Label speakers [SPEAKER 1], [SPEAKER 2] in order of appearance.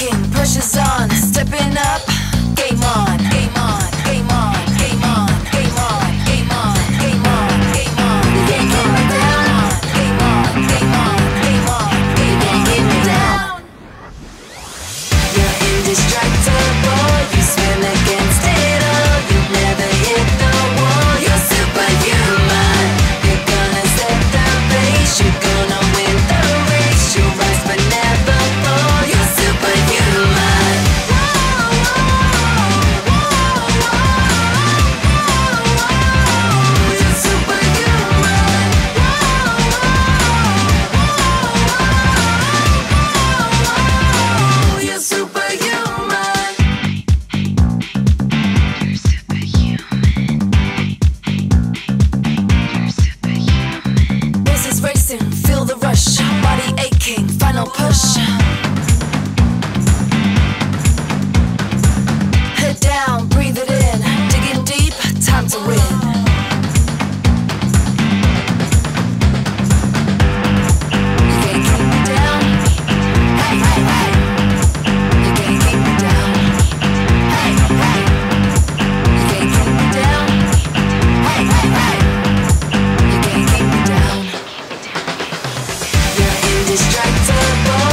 [SPEAKER 1] Pushes pressure's on, stepping up. Push. indestructible